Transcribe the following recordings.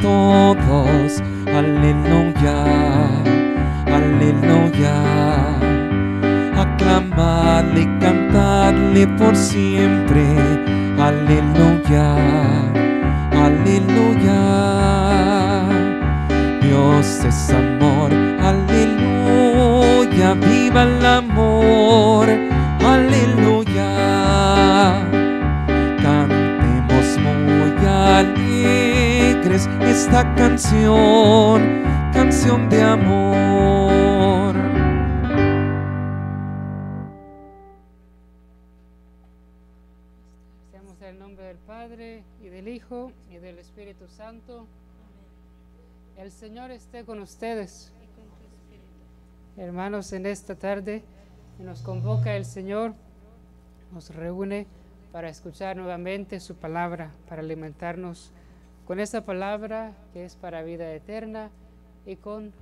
todos. Con ustedes. Hermanos, en esta tarde nos convoca el Señor, nos reúne para escuchar nuevamente su palabra, para alimentarnos con esa palabra que es para vida eterna y con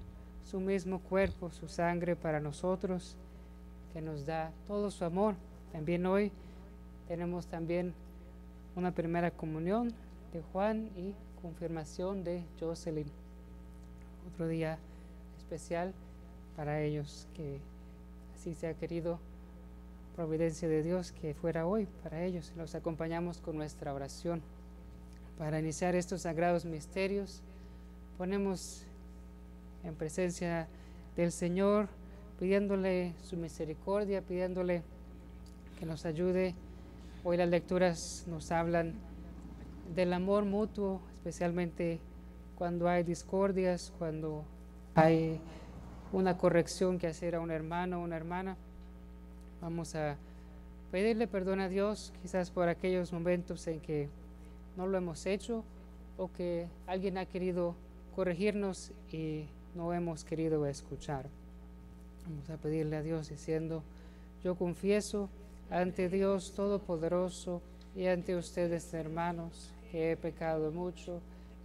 su mismo cuerpo, su sangre para nosotros, que nos da todo su amor. También hoy tenemos también una primera comunión de Juan y confirmación de Jocelyn. Otro día especial para ellos, que así se ha querido, providencia de Dios, que fuera hoy para ellos. Los acompañamos con nuestra oración. Para iniciar estos sagrados misterios, ponemos en presencia del Señor, pidiéndole su misericordia, pidiéndole que nos ayude. Hoy las lecturas nos hablan del amor mutuo, especialmente cuando hay discordias, cuando hay una corrección que hacer a un hermano o una hermana. Vamos a pedirle perdón a Dios, quizás por aquellos momentos en que no lo hemos hecho o que alguien ha querido corregirnos y no hemos querido escuchar. Vamos a pedirle a Dios diciendo, yo confieso ante Dios Todopoderoso y ante ustedes, hermanos, que he pecado mucho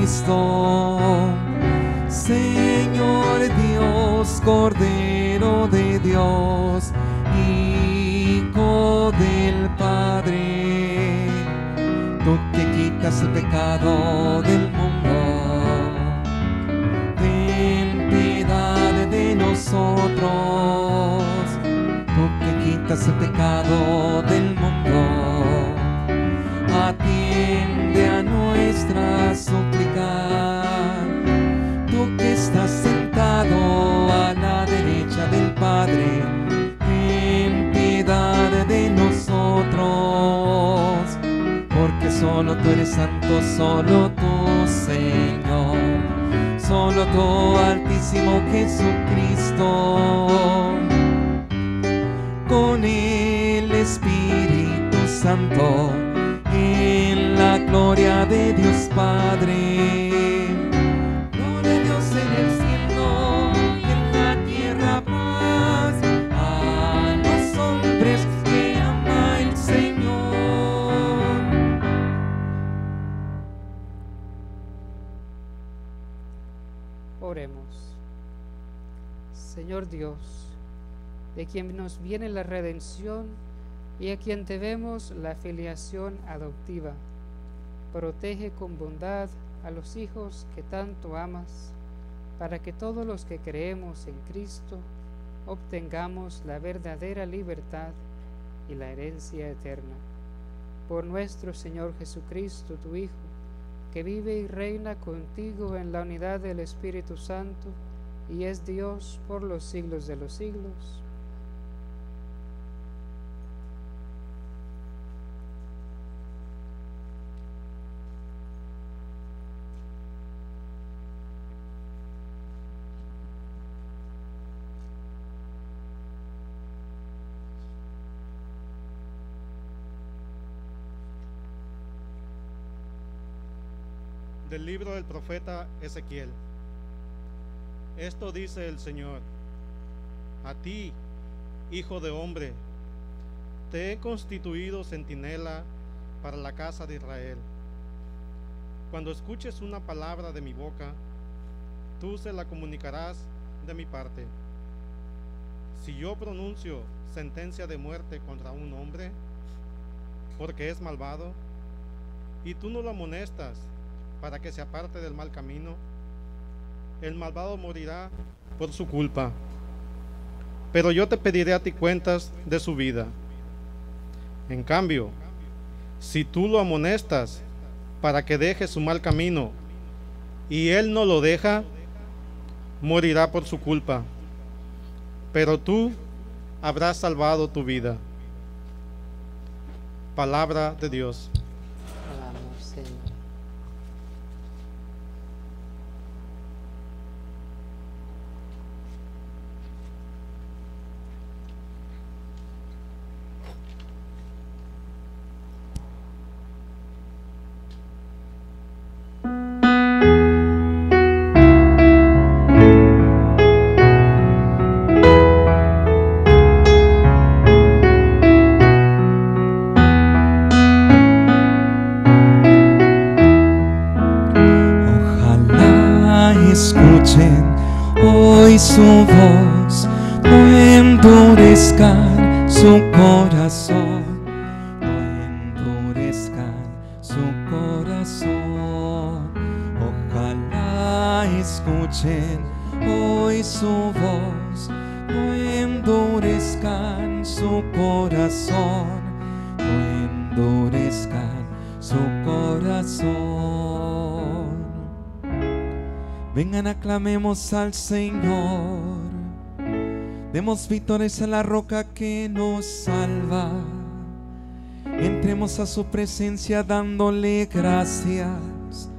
Jesucristo, Señor Dios, Cordero de Dios, Hijo del Padre quitas el pecado del mundo. Ten piedad de nosotros, tú que quitas el pecado del mundo. A nuestra súplica, tú que estás sentado a la derecha del Padre, ten piedad de nosotros, porque solo tú eres santo, solo tú, Señor, solo tú, Altísimo Jesucristo, con el Espíritu Santo, en la gloria de Dios Padre. Gloria Dios en el cielo y en la tierra paz a los hombres que ama el Señor. Oremos. Señor Dios, de quien nos viene la redención y a quien debemos la filiación adoptiva, protege con bondad a los hijos que tanto amas, para que todos los que creemos en Cristo obtengamos la verdadera libertad y la herencia eterna. Por nuestro Señor Jesucristo, tu Hijo, que vive y reina contigo en la unidad del Espíritu Santo, y es Dios por los siglos de los siglos. Del libro del profeta Ezequiel. Esto dice el Señor, a ti, hijo de hombre, te he constituido centinela para la casa de Israel. Cuando escuches una palabra de mi boca, tú se la comunicarás de mi parte. Si yo pronuncio sentencia de muerte contra un hombre, porque es malvado, y tú no lo amonestas para que se aparte del mal camino, el malvado morirá por su culpa. Pero yo te pediré a ti cuentas de su vida. En cambio, si tú lo amonestas para que deje su mal camino y él no lo deja, morirá por su culpa. Pero tú habrás salvado tu vida. Palabra de Dios. Su corazón, no endurezcan su corazón. Ojalá escuchen hoy su voz, no endurezcan su corazón, no endurezcan su corazón. Vengan, aclamemos al Señor. Demos victorias a la roca que nos salva. Entremos a su presencia dándole gracias,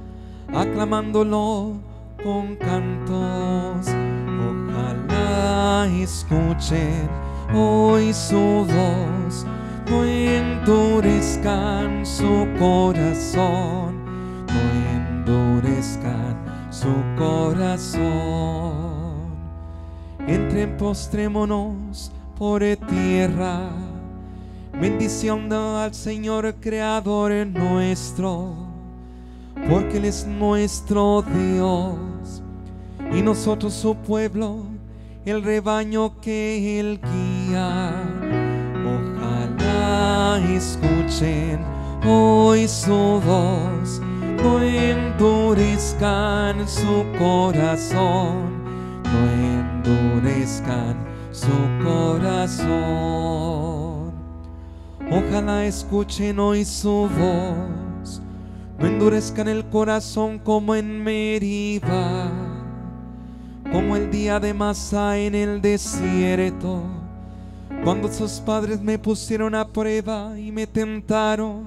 aclamándolo con cantos. Ojalá escuchen hoy su voz, no endurezcan su corazón, no endurezcan su corazón. Entren, postrémonos por tierra, bendición al Señor Creador nuestro, porque Él es nuestro Dios. Y nosotros su pueblo, el rebaño que Él guía. Ojalá escuchen hoy su voz, no endurezcan su corazón, no endurezcan su corazón. Ojalá escuchen hoy su voz, no endurezcan el corazón como en Meriba, como el día de Masa en el desierto, cuando sus padres me pusieron a prueba y me tentaron,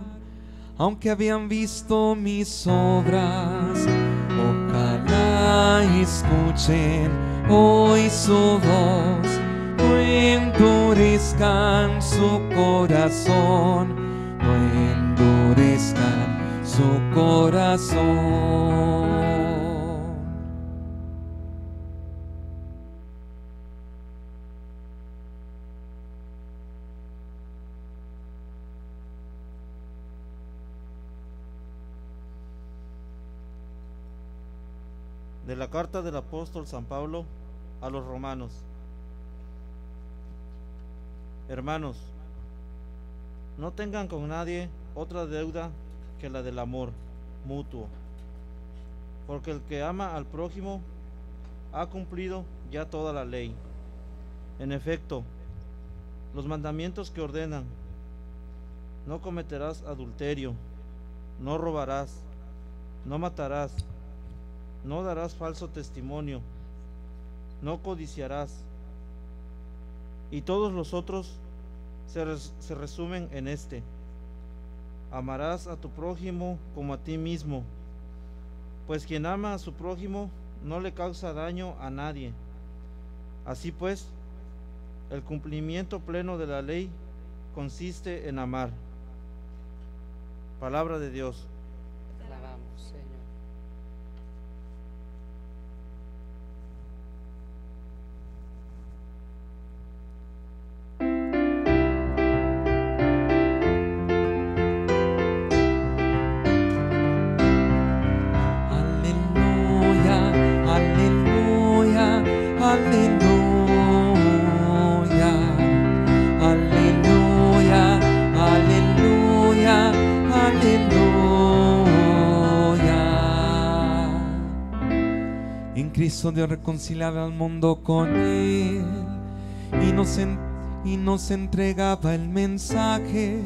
aunque habían visto mis obras. Ojalá escuchen su voz, no endurezcan su corazón, no endurezcan su corazón. Carta del apóstol San Pablo a los romanos. Hermanos, no tengan con nadie otra deuda que la del amor mutuo, porque el que ama al prójimo ha cumplido ya toda la ley. En efecto, los mandamientos que ordenan, no cometerás adulterio, no robarás, no matarás, no darás falso testimonio, no codiciarás. Y todos los otros se, res- se resumen en este. Amarás a tu prójimo como a ti mismo, pues quien ama a su prójimo no le causa daño a nadie. Así pues, el cumplimiento pleno de la ley consiste en amar. Palabra de Dios. En Cristo Dios reconciliaba al mundo con Él y nos, y nos entregaba el mensaje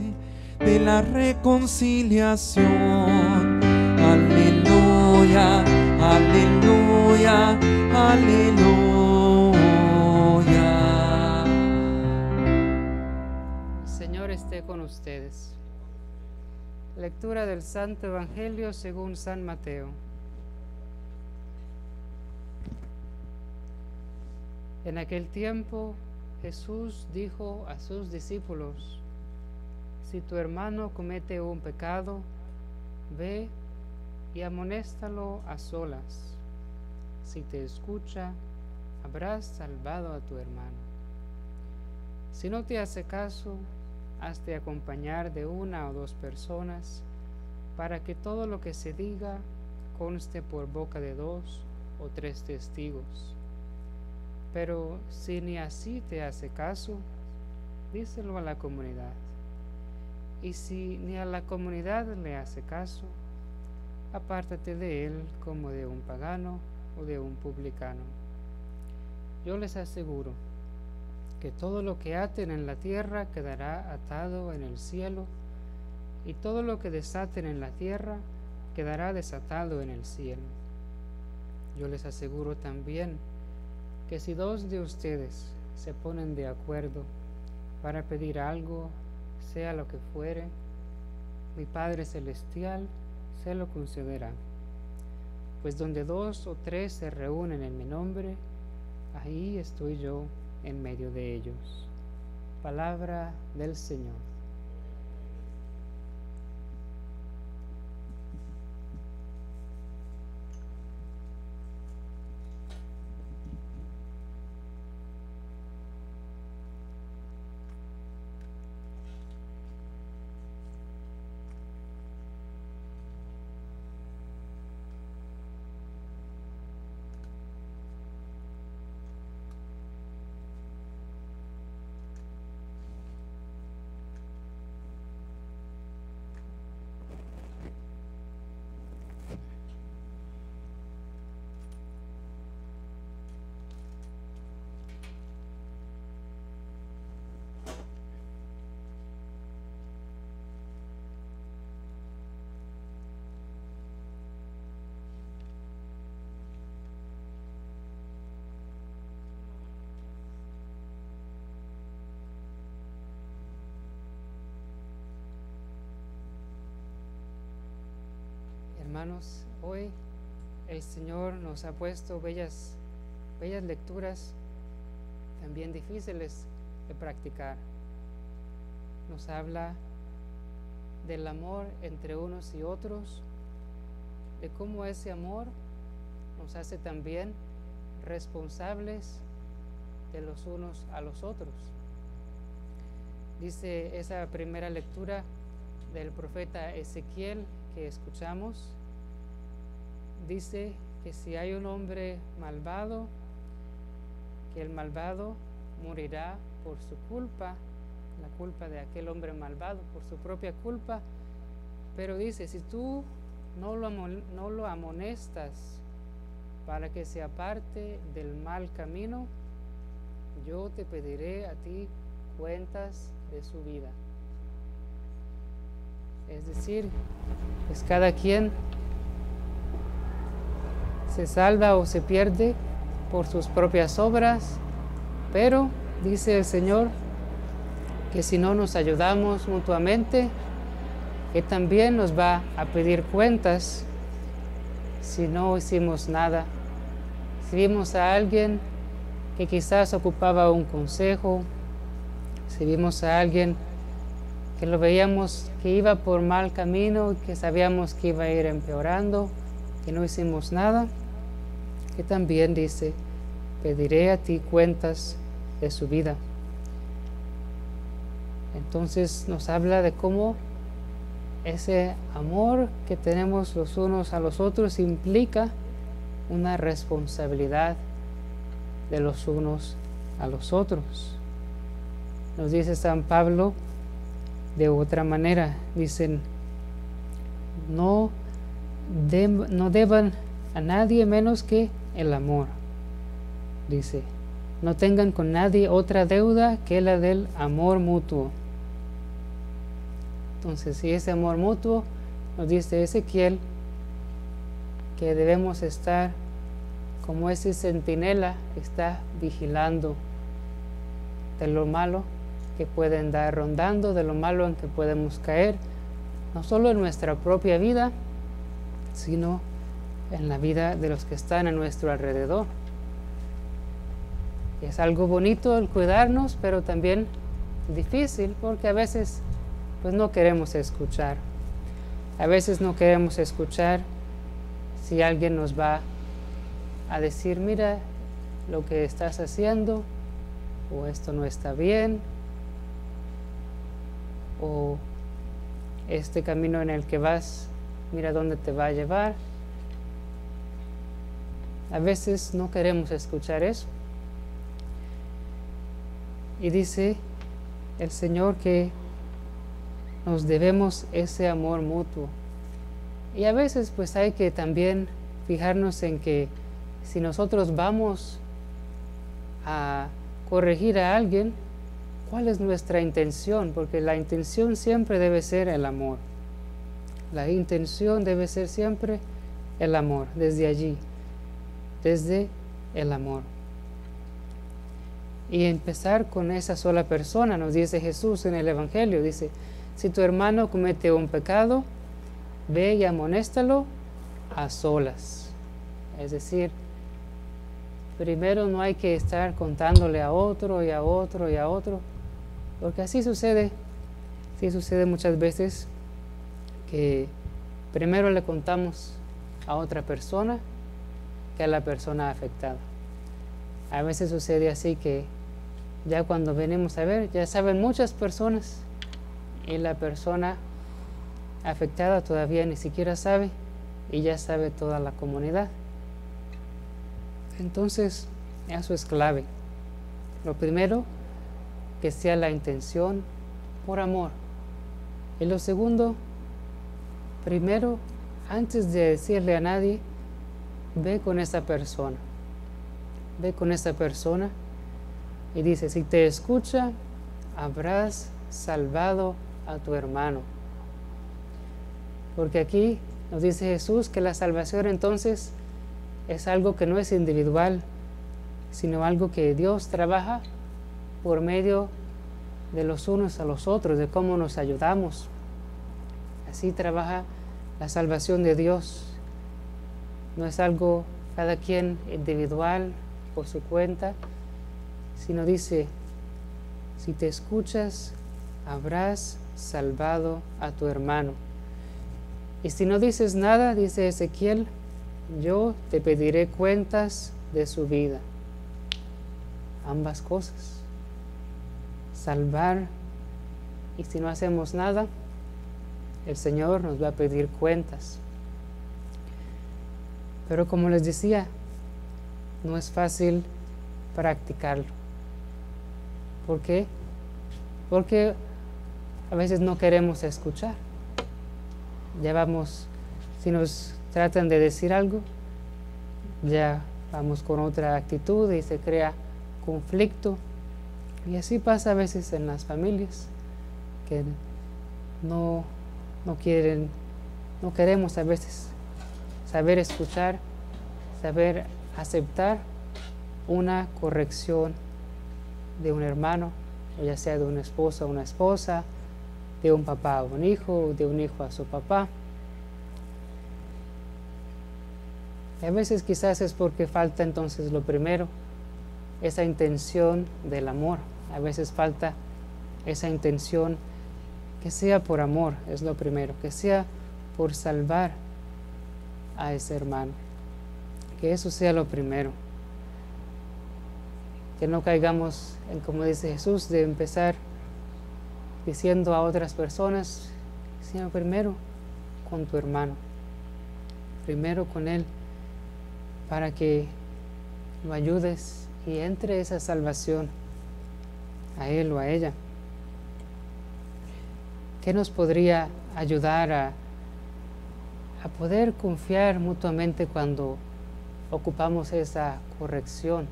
de la reconciliación. Aleluya, aleluya, aleluya. El Señor esté con ustedes. Lectura del Santo Evangelio según San Mateo. En aquel tiempo Jesús dijo a sus discípulos, si tu hermano comete un pecado, ve y amonéstalo a solas. Si te escucha, habrás salvado a tu hermano. Si no te hace caso, hazte acompañar de una o dos personas para que todo lo que se diga conste por boca de dos o tres testigos. Pero si ni así te hace caso, díselo a la comunidad. Y si ni a la comunidad le hace caso, apártate de él como de un pagano o de un publicano. Yo les aseguro que todo lo que aten en la tierra quedará atado en el cielo, y todo lo que desaten en la tierra quedará desatado en el cielo. Yo les aseguro también que si dos de ustedes se ponen de acuerdo para pedir algo, sea lo que fuere, mi Padre Celestial se lo concederá. Pues donde dos o tres se reúnen en mi nombre, ahí estoy yo en medio de ellos. Palabra del Señor. Hermanos, hoy el Señor nos ha puesto bellas, bellas lecturas, también difíciles de practicar. Nos habla del amor entre unos y otros, de cómo ese amor nos hace también responsables de los unos a los otros. Dice esa primera lectura del profeta Ezequiel que escuchamos, dice que si hay un hombre malvado, que el malvado morirá por su culpa, la culpa de aquel hombre malvado, por su propia culpa. Pero dice, si tú no lo, no lo amonestas para que se aparte del mal camino, yo te pediré a ti cuentas de su vida. Es decir, pues cada quien se salva o se pierde por sus propias obras, pero dice el Señor que si no nos ayudamos mutuamente, que también nos va a pedir cuentas si no hicimos nada. Si vimos a alguien que quizás ocupaba un consejo, si vimos a alguien que lo veíamos que iba por mal camino, que sabíamos que iba a ir empeorando, que no hicimos nada, que también dice, pediré a ti cuentas de su vida. Entonces nos habla de cómo ese amor que tenemos los unos a los otros implica una responsabilidad de los unos a los otros. Nos dice San Pablo de otra manera, dicen, no, no deban a nadie menos que el amor. Dice, no tengan con nadie otra deuda que la del amor mutuo. Entonces, si ese amor mutuo, nos dice Ezequiel, que debemos estar como ese centinela está vigilando de lo malo que puede andar rondando, de lo malo en que podemos caer, no solo en nuestra propia vida, sino en la vida de los que están a nuestro alrededor. es algo bonito el cuidarnos, pero también difícil porque a veces pues no queremos escuchar. A veces no queremos escuchar si alguien nos va a decir, mira lo que estás haciendo, o esto no está bien, o este camino en el que vas, mira dónde te va a llevar. A veces no queremos escuchar eso. Y dice el Señor que nos debemos ese amor mutuo. Y a veces pues hay que también fijarnos en que si nosotros vamos a corregir a alguien, ¿cuál es nuestra intención? Porque la intención siempre debe ser el amor. La intención debe ser siempre el amor, desde allí, desde el amor. Y empezar con esa sola persona, nos dice Jesús en el Evangelio, dice, si tu hermano comete un pecado, ve y amonéstalo a solas. Es decir, primero no hay que estar contándole a otro y a otro y a otro, porque así sucede, sí sucede muchas veces que primero le contamos a otra persona que a la persona afectada. A veces sucede así que ya cuando venimos a ver, ya saben muchas personas y la persona afectada todavía ni siquiera sabe y ya sabe toda la comunidad. Entonces, eso es clave. Lo primero, que sea la intención por amor. Y lo segundo, primero, antes de decirle a nadie, ve con esa persona. Ve con esa persona y dice, si te escucha, habrás salvado a tu hermano. Porque aquí nos dice Jesús que la salvación entonces es algo que no es individual, sino algo que Dios trabaja por medio de los unos a los otros, de cómo nos ayudamos. Así trabaja la salvación de Dios. no es algo cada quien individual por su cuenta, sino dice, si te escuchas, habrás salvado a tu hermano. Y si no dices nada, dice Ezequiel, yo te pediré cuentas de su vida. Ambas cosas. Salvar y si no hacemos nada, el Señor nos va a pedir cuentas. Pero como les decía, no es fácil practicarlo. ¿Por qué? Porque a veces no queremos escuchar. Ya vamos, si nos tratan de decir algo, ya vamos con otra actitud y se crea conflicto. Y así pasa a veces en las familias, que no, no quieren, no queremos a veces saber escuchar, saber aceptar una corrección de un hermano, o ya sea de un esposo a una esposa, de un papá a un hijo, de un hijo a su papá. Y a veces quizás es porque falta entonces lo primero, esa intención del amor. A veces falta esa intención que sea por amor, es lo primero, que sea por salvar a ese hermano. Que eso sea lo primero. Que no caigamos en, como dice Jesús, de empezar diciendo a otras personas, sino primero con tu hermano, primero con él, para que lo ayudes y entre esa salvación a él o a ella. ¿Qué nos podría ayudar a, a poder confiar mutuamente cuando ocupamos esa corrección?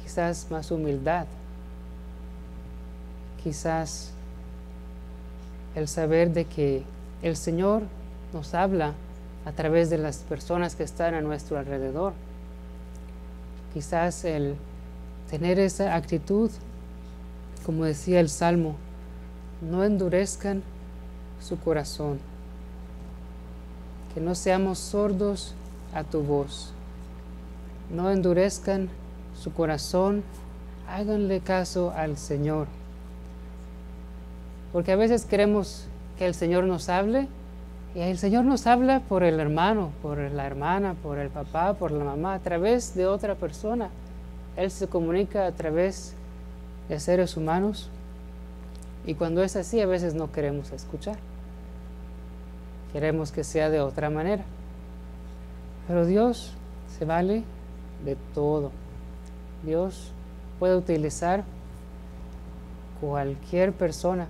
Quizás más humildad, quizás el saber de que el Señor nos habla a través de las personas que están a nuestro alrededor. Quizás el tener esa actitud, como decía el Salmo, no endurezcan su corazón, que no seamos sordos a tu voz, no endurezcan su corazón, háganle caso al Señor. Porque a veces queremos que el Señor nos hable y el Señor nos habla por el hermano, por la hermana, por el papá, por la mamá, a través de otra persona. Él se comunica a través de seres humanos y cuando es así a veces no queremos escuchar. Queremos que sea de otra manera. Pero Dios se vale de todo. Dios puede utilizar cualquier persona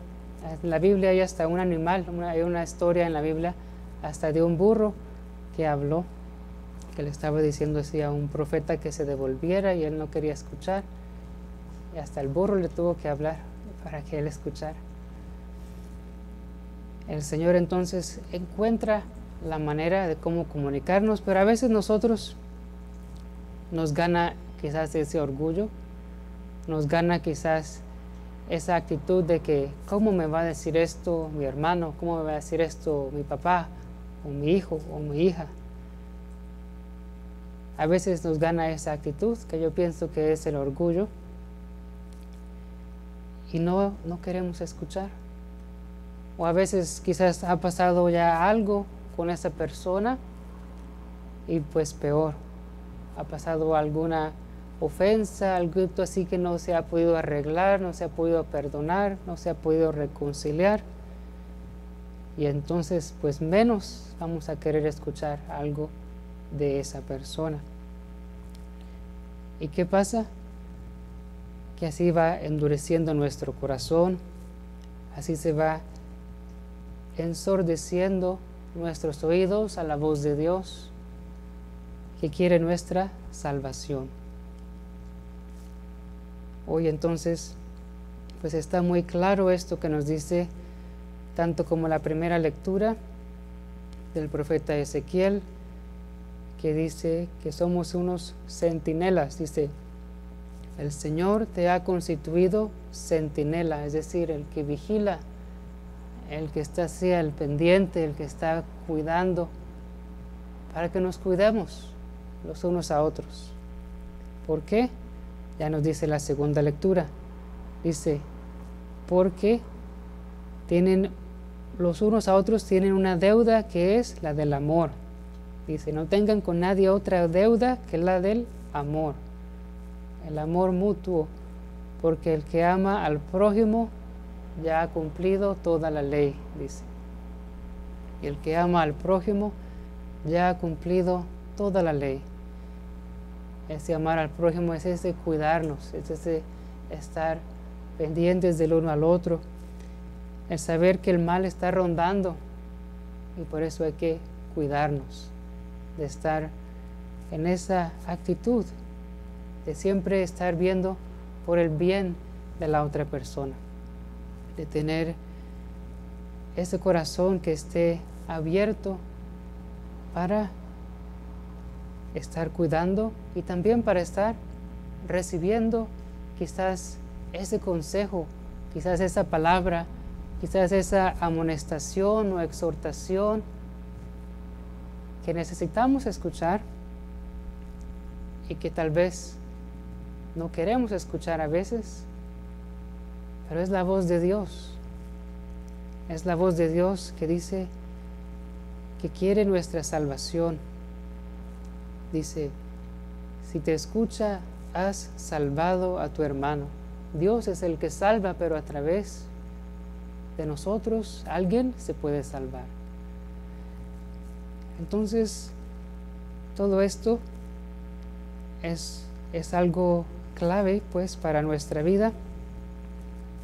en la Biblia hay hasta un animal, hay una historia en la Biblia hasta de un burro que habló, que le estaba diciendo así a un profeta que se devolviera y él no quería escuchar. Y hasta el burro le tuvo que hablar para que él escuchara. El Señor entonces encuentra la manera de cómo comunicarnos, pero a veces nosotros nos gana quizás ese orgullo, nos gana quizás esa actitud de que, ¿cómo me va a decir esto mi hermano? ¿Cómo me va a decir esto mi papá? ¿O mi hijo? ¿O mi hija? A veces nos gana esa actitud que yo pienso que es el orgullo y no, no queremos escuchar. O a veces quizás ha pasado ya algo con esa persona y pues peor, ha pasado alguna ofensa, algo así que no se ha podido arreglar, no se ha podido perdonar, no se ha podido reconciliar. Y entonces, pues menos vamos a querer escuchar algo de esa persona. ¿Y qué pasa? Que así va endureciendo nuestro corazón, así se va ensordeciendo nuestros oídos a la voz de Dios que quiere nuestra salvación. Hoy entonces, pues está muy claro esto que nos dice tanto como la primera lectura del profeta Ezequiel, que dice que somos unos centinelas, dice, el Señor te ha constituido centinela, es decir, el que vigila, el que está así al pendiente, el que está cuidando para que nos cuidemos los unos a otros. ¿Por qué? Ya nos dice la segunda lectura. Dice, porque tienen los unos a otros tienen una deuda que es la del amor. Dice, no tengan con nadie otra deuda que la del amor. El amor mutuo, porque el que ama al prójimo ya ha cumplido toda la ley, dice. Y el que ama al prójimo ya ha cumplido toda la ley. Ese amar al prójimo es ese cuidarnos, es ese estar pendientes del uno al otro, el saber que el mal está rondando y por eso hay que cuidarnos, de estar en esa actitud, de siempre estar viendo por el bien de la otra persona, de tener ese corazón que esté abierto para estar cuidando y también para estar recibiendo quizás ese consejo, quizás esa palabra quizás esa amonestación o exhortación que necesitamos escuchar y que tal vez no queremos escuchar a veces, pero es la voz de Dios. Es la voz de Dios que dice que quiere nuestra salvación. Dice, si te escucha, has salvado a tu hermano. Dios es el que salva, pero a través de nosotros alguien se puede salvar. Entonces, todo esto es, es algo clave pues para nuestra vida,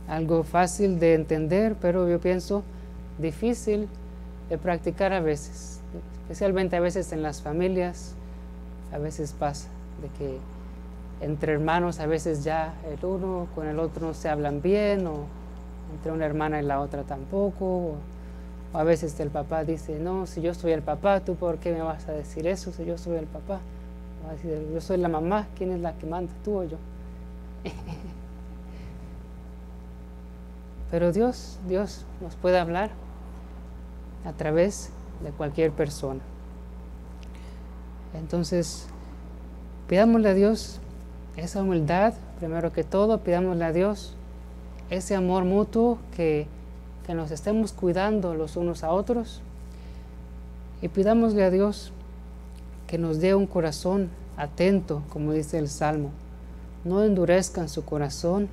algo fácil de entender, pero yo pienso difícil de practicar a veces, especialmente a veces en las familias, a veces pasa de que entre hermanos a veces ya el uno con el otro no se hablan bien o entre una hermana y la otra tampoco. O, a veces el papá dice, no, si yo soy el papá, ¿tú por qué me vas a decir eso si yo soy el papá? Yo soy la mamá, ¿quién es la que manda, tú o yo? Pero Dios, Dios nos puede hablar a través de cualquier persona. Entonces, pidámosle a Dios esa humildad, primero que todo, pidámosle a Dios ese amor mutuo, que, que nos estemos cuidando los unos a otros y pidámosle a Dios que nos dé un corazón atento, como dice el Salmo. No endurezcan su corazón,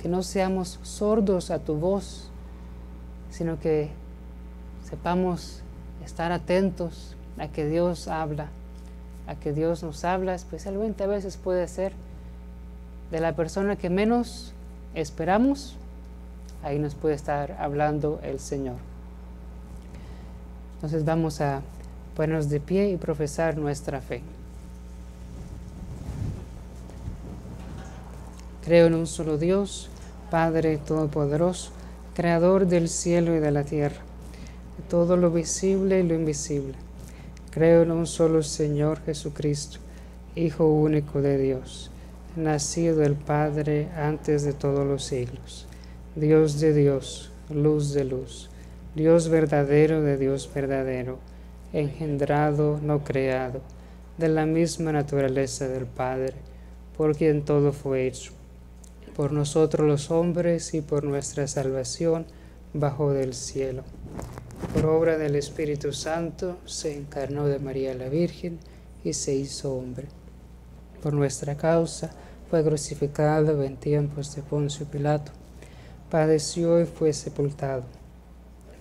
que no seamos sordos a tu voz, sino que sepamos estar atentos a que Dios habla, a que Dios nos habla, especialmente a veces puede ser de la persona que menos esperamos, ahí nos puede estar hablando el Señor. Entonces vamos a ponernos de pie y profesar nuestra fe. Creo en un solo Dios, Padre Todopoderoso, Creador del cielo y de la tierra, de todo lo visible y lo invisible. Creo en un solo Señor Jesucristo, Hijo único de Dios nacido el Padre antes de todos los siglos, Dios de Dios, luz de luz, Dios verdadero de Dios verdadero, engendrado, no creado, de la misma naturaleza del Padre, por quien todo fue hecho, por nosotros los hombres y por nuestra salvación bajo del cielo. Por obra del Espíritu Santo se encarnó de María la Virgen y se hizo hombre. Por nuestra causa, fue crucificado en tiempos de Poncio Pilato, padeció y fue sepultado.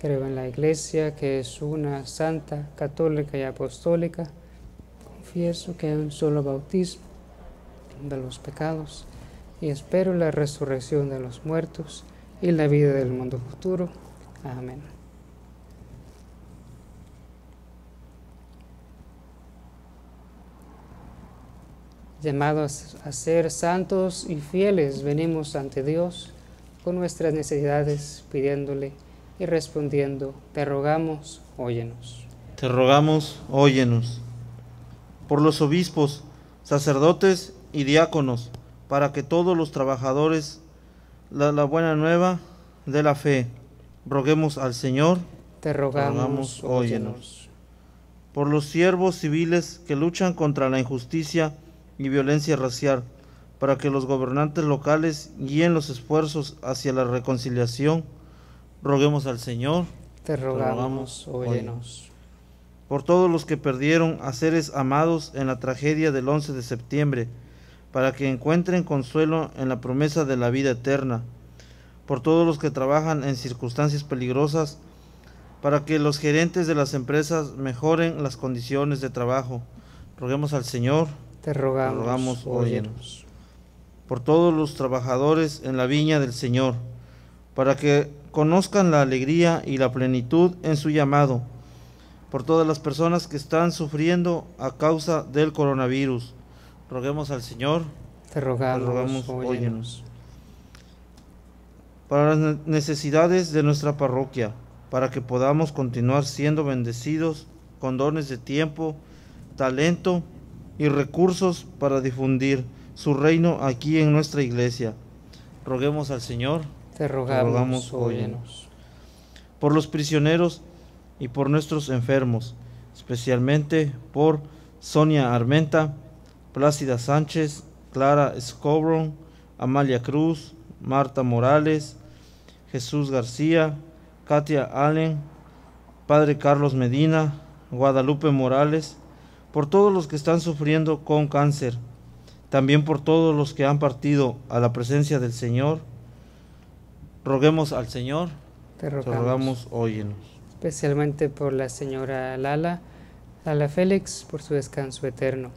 Creo en la Iglesia, que es una santa, católica y apostólica. Confieso que hay un solo bautismo de los pecados y espero la resurrección de los muertos y la vida del mundo futuro. Amén. Llamados a ser santos y fieles, venimos ante Dios con nuestras necesidades, pidiéndole y respondiendo, te rogamos, óyenos. Te rogamos, óyenos. Por los obispos, sacerdotes y diáconos, para que todos los trabajadores la, la buena nueva de la fe, roguemos al Señor. Te rogamos, rogamos, óyenos. óyenos. Por los siervos civiles que luchan contra la injusticia y violencia racial, para que los gobernantes locales guíen los esfuerzos hacia la reconciliación, roguemos al Señor. Te rogamos, rogamos, óyenos. por todos los que perdieron a seres amados en la tragedia del 11 de septiembre, para que encuentren consuelo en la promesa de la vida eterna, por todos los que trabajan en circunstancias peligrosas, para que los gerentes de las empresas mejoren las condiciones de trabajo. Roguemos al Señor, Te rogamos, rogamos, óyenos. por todos los trabajadores en la viña del Señor, para que conozcan la alegría y la plenitud en su llamado, por todas las personas que están sufriendo a causa del coronavirus. Roguemos al Señor Te rogamos, rogamos, óyenos. óyenos. para las ne- necesidades de nuestra parroquia, para que podamos continuar siendo bendecidos con dones de tiempo, talento y recursos para difundir su reino aquí en nuestra iglesia. Roguemos al Señor Te rogamos, rogamos, óyenos. por los prisioneros y por nuestros enfermos, especialmente por Sonia Armenta, Plácida Sánchez, Clara Scobron, Amalia Cruz, Marta Morales, Jesús García, Katia Allen, Padre Carlos Medina, Guadalupe Morales, por todos los que están sufriendo con cáncer, también por todos los que han partido a la presencia del Señor. Roguemos al Señor. Te Te rogamos. rogamos, óyenos. especialmente por la señora Lala, Lala Félix, por su descanso eterno.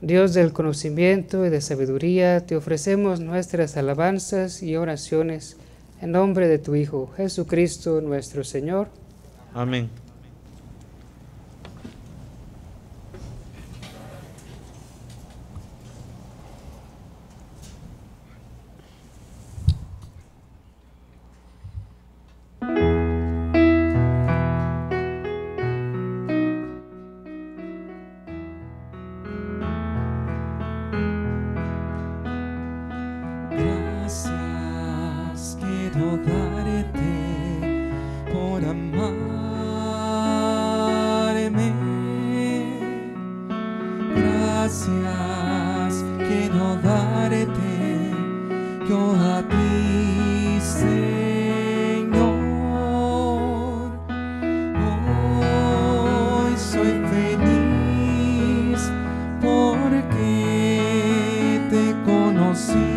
Dios del conocimiento y de sabiduría, te ofrecemos nuestras alabanzas y oraciones en nombre de tu Hijo, Jesucristo nuestro Señor. Amén. sim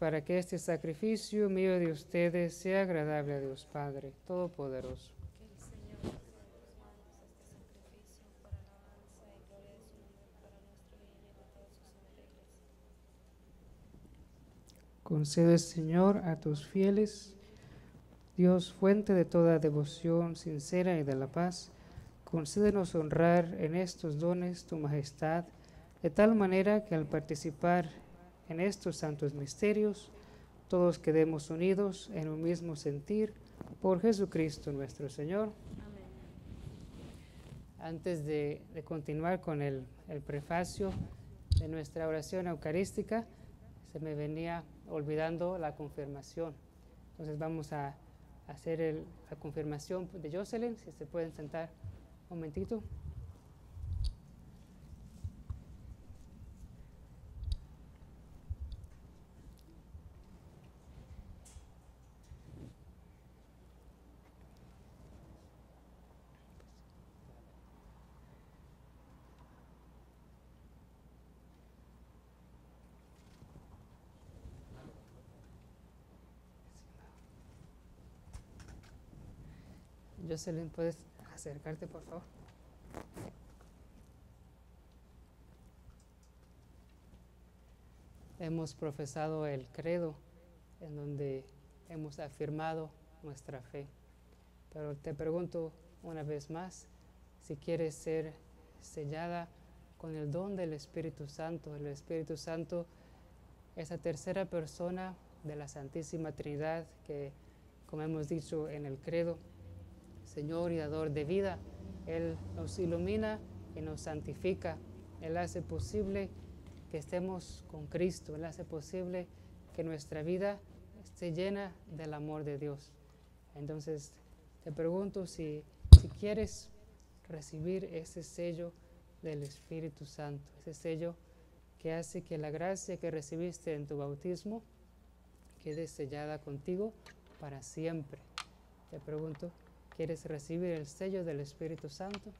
para que este sacrificio mío de ustedes sea agradable a Dios Padre Todopoderoso. Concede, Señor, a tus fieles Dios, fuente de toda devoción sincera y de la paz, concédenos honrar en estos dones tu majestad, de tal manera que al participar en estos santos misterios, todos quedemos unidos en un mismo sentir por Jesucristo nuestro Señor. Antes de, de continuar con el, el prefacio de nuestra oración eucarística, se me venía olvidando la confirmación. Entonces vamos a hacer el- la confirmación de Jocelyn, si se pueden sentar un momentito. Jocelyn, ¿puedes acercarte, por favor? Hemos profesado el credo en donde hemos afirmado nuestra fe. Pero te pregunto una vez más si quieres ser sellada con el don del Espíritu Santo. El Espíritu Santo, esa tercera persona de la Santísima Trinidad que, como hemos dicho en el credo, Señor y dador de vida. Él nos ilumina y nos santifica. Él hace posible que estemos con Cristo. Él hace posible que nuestra vida esté llena del amor de Dios. Entonces, te pregunto si, si quieres recibir ese sello del Espíritu Santo, ese sello que hace que la gracia que recibiste en tu bautismo quede sellada contigo para siempre. Te pregunto, ¿Quieres recibir el sello del Espíritu Santo?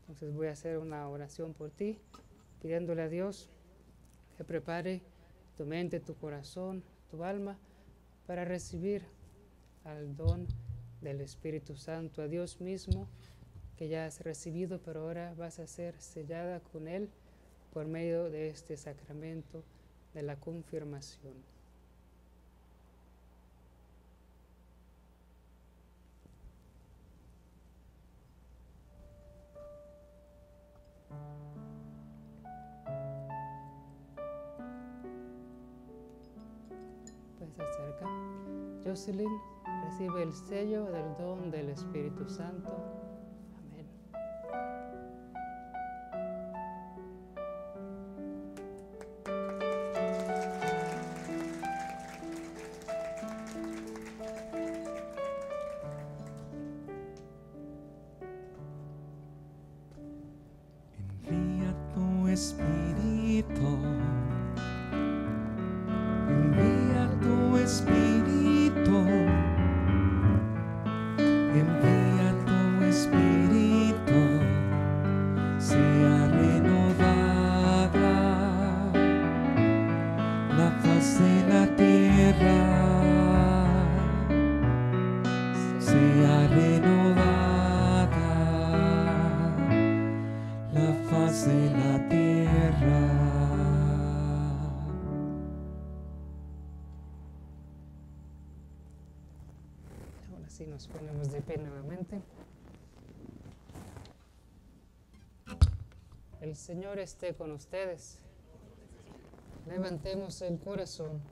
Entonces voy a hacer una oración por ti, pidiéndole a Dios que prepare tu mente, tu corazón, tu alma para recibir al don del Espíritu Santo, a Dios mismo que ya has recibido, pero ahora vas a ser sellada con Él por medio de este sacramento de la confirmación. Jocelyn recibe el sello del don del Espíritu Santo. El Señor esté con ustedes. Levantemos el corazón.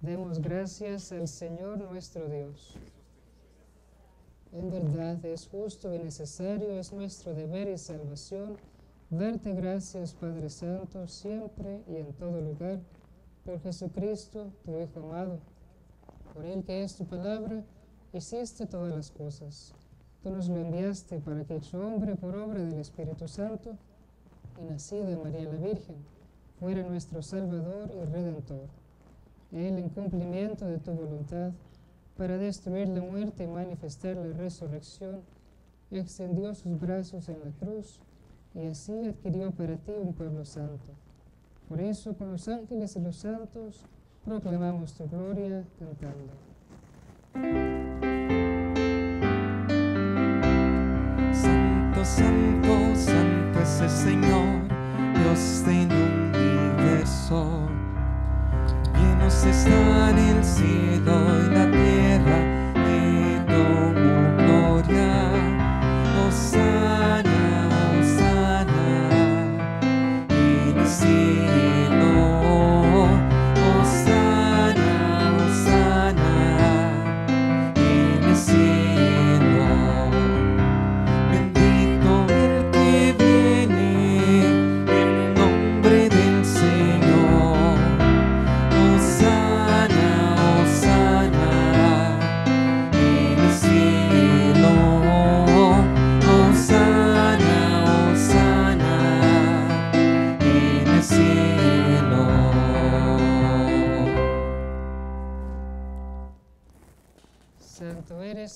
Demos gracias al Señor nuestro Dios. En verdad es justo y necesario, es nuestro deber y salvación, darte gracias, Padre Santo, siempre y en todo lugar, por Jesucristo, tu Hijo amado. Por Él que es tu palabra, hiciste todas las cosas. Tú nos lo enviaste para que hecho hombre por obra del Espíritu Santo y nacido de María la Virgen, fuera nuestro Salvador y Redentor. Él, en cumplimiento de tu voluntad, para destruir la muerte y manifestar la resurrección, extendió sus brazos en la cruz y así adquirió para ti un pueblo santo. Por eso, con los ángeles y los santos, proclamamos tu gloria cantando. Santo, santo, es el Señor, Dios del universo. Llenos Dios está en el cielo y la tierra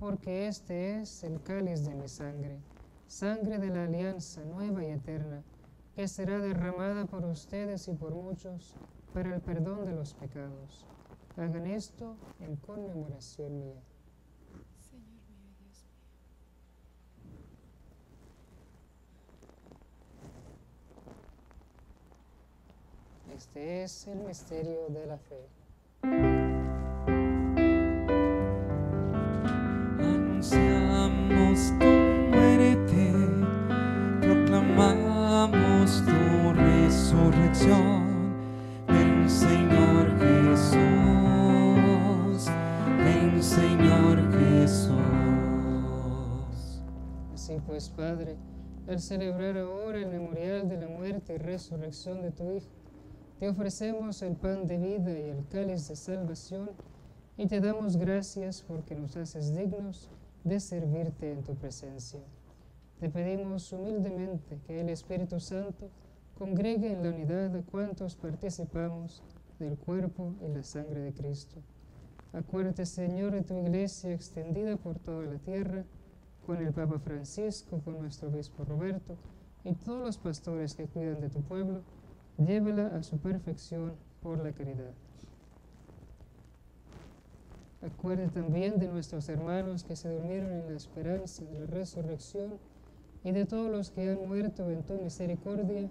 porque este es el cáliz de mi sangre, sangre de la alianza nueva y eterna, que será derramada por ustedes y por muchos para el perdón de los pecados. Hagan esto en conmemoración mía. Este es el misterio de la fe. Resurrección. Ven Señor Jesús, Señor Jesús. Así pues, Padre, al celebrar ahora el memorial de la muerte y resurrección de tu Hijo, te ofrecemos el pan de vida y el cáliz de salvación y te damos gracias porque nos haces dignos de servirte en tu presencia. Te pedimos humildemente que el Espíritu Santo congregue en la unidad a cuantos participamos del cuerpo y la sangre de Cristo. Acuérdate, Señor, de tu iglesia extendida por toda la tierra, con el Papa Francisco, con nuestro obispo Roberto y todos los pastores que cuidan de tu pueblo, llévala a su perfección por la caridad. Acuérdate también de nuestros hermanos que se durmieron en la esperanza de la resurrección y de todos los que han muerto en tu misericordia,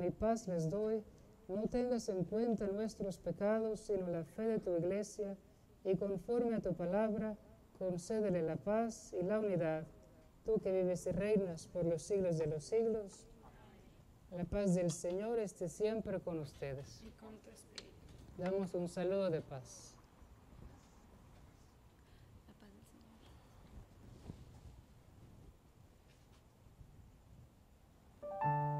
mi paz les doy, no tengas en cuenta nuestros pecados, sino la fe de tu iglesia, y conforme a tu palabra, concédele la paz y la unidad, tú que vives y reinas por los siglos de los siglos. La paz del Señor esté siempre con ustedes. Y con tu espíritu. Damos un saludo de paz. La paz del Señor.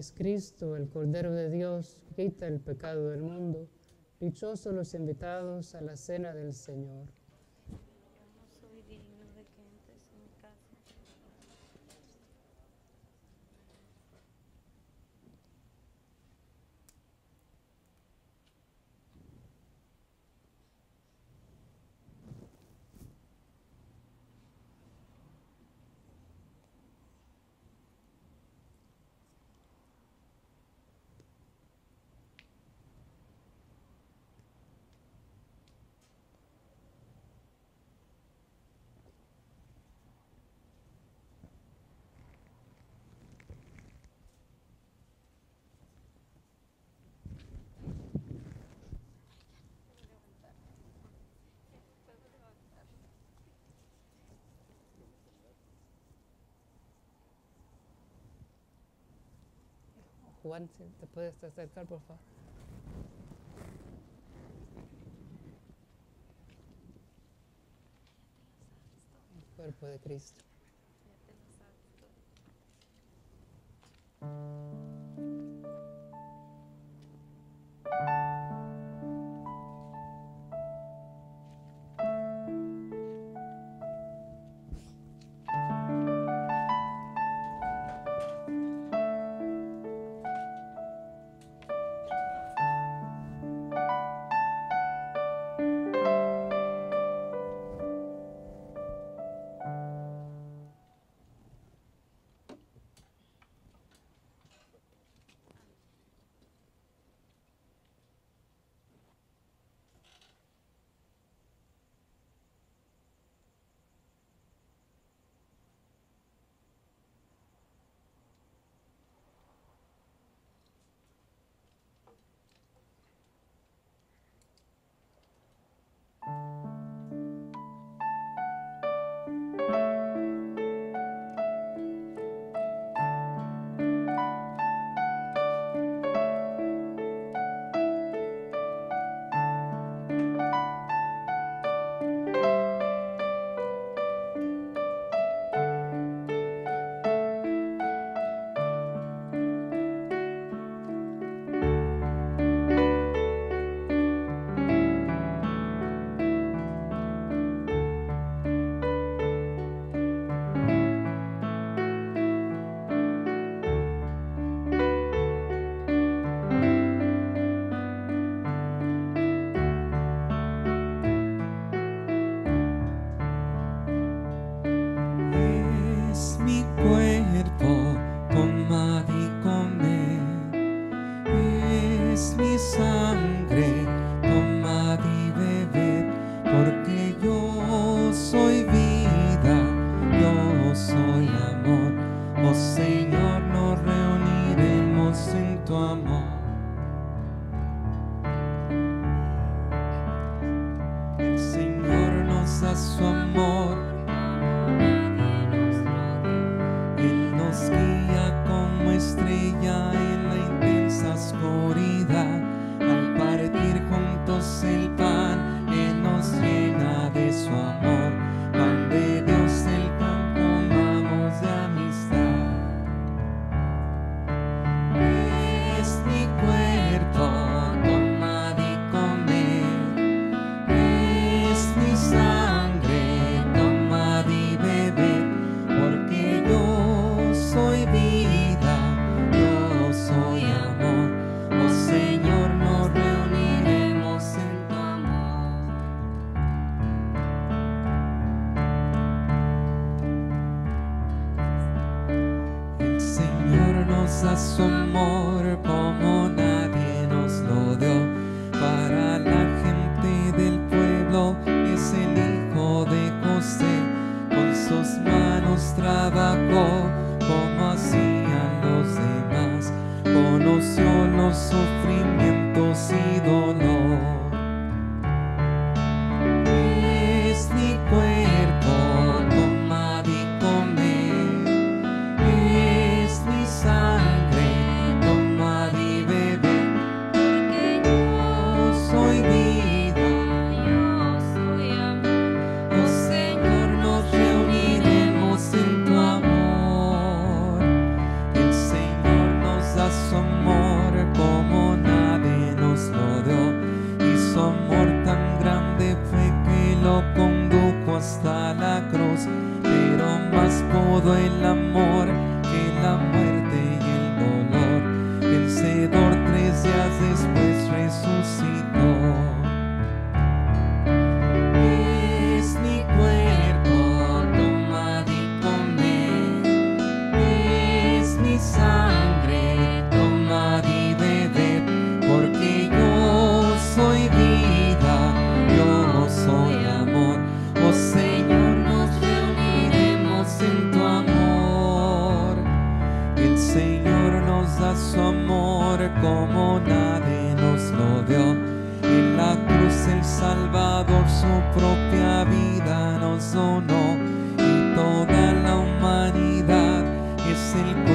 es Cristo, el Cordero de Dios, quita el pecado del mundo. Dichosos los invitados a la cena del Señor. Juan, si te puedes acercar, por favor. El cuerpo de Cristo.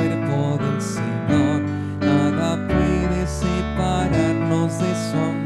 Cuerpo del Señor. Nada puede separarnos de su amor.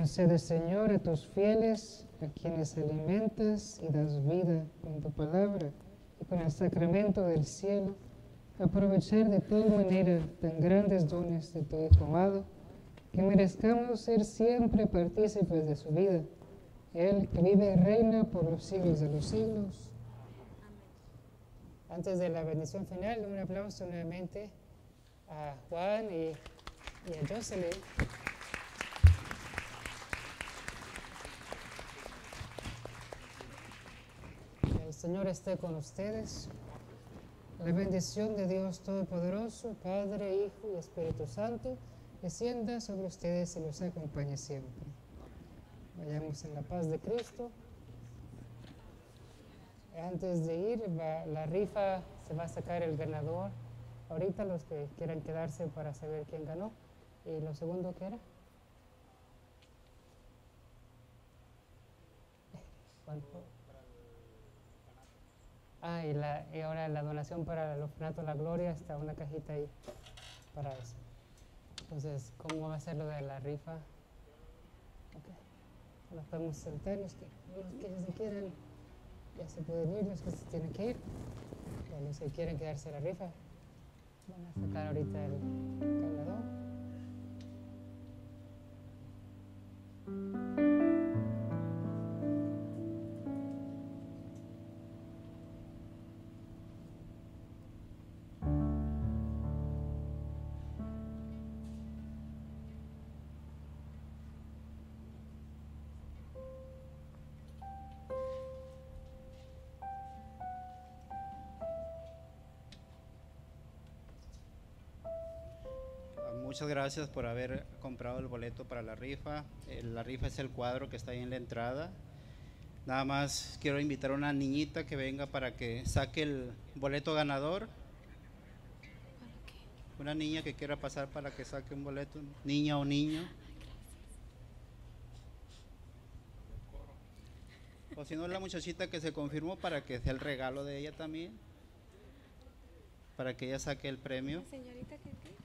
Concede, Señor, a tus fieles, a quienes alimentas y das vida con tu palabra y con el sacramento del cielo, aprovechar de tal manera tan grandes dones de tu Hijo amado, que merezcamos ser siempre partícipes de su vida. Él que vive y reina por los siglos de los siglos. Antes de la bendición final, un aplauso nuevamente a Juan y, y a Jocelyn. El Señor esté con ustedes. La bendición de Dios Todopoderoso, Padre, Hijo y Espíritu Santo, descienda sobre ustedes y los acompañe siempre. Vayamos en la paz de Cristo. Antes de ir, la rifa se va a sacar el ganador. Ahorita los que quieran quedarse para saber quién ganó. ¿Y lo segundo qué era? ¿Cuál fue? Ah, y, la, y ahora la donación para el orfanato La Gloria está una cajita ahí para eso. Entonces, ¿cómo va a ser lo de la rifa? Ok. Nos podemos sentar, los que, los que ya se quieran, ya se pueden ir, los que se tienen que ir. O los que quieren quedarse la rifa. Van a sacar ahorita el ganador. Muchas gracias por haber comprado el boleto para la rifa. Eh, La rifa es el cuadro que está ahí en la entrada. Nada más quiero invitar a una niñita que venga para que saque el boleto ganador. Una niña que quiera pasar para que saque un boleto, niña o niño. O si no, la muchachita que se confirmó para que sea el regalo de ella también. Para que ella saque el premio. Señorita, ¿qué,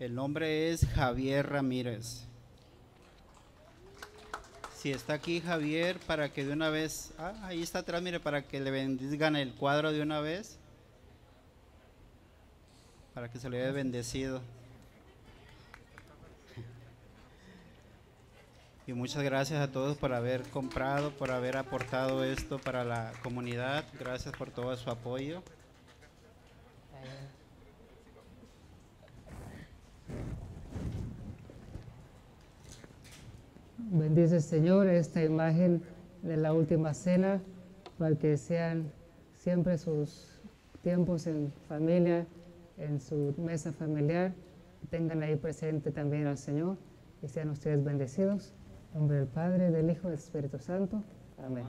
El nombre es Javier Ramírez. Si está aquí Javier, para que de una vez, ah, ahí está atrás, mire, para que le bendigan el cuadro de una vez. Para que se le vea bendecido. Y muchas gracias a todos por haber comprado, por haber aportado esto para la comunidad. Gracias por todo su apoyo. Bendice Señor esta imagen de la última cena para que sean siempre sus tiempos en familia, en su mesa familiar. Tengan ahí presente también al Señor y sean ustedes bendecidos. En nombre del Padre, del Hijo del Espíritu Santo. Amén.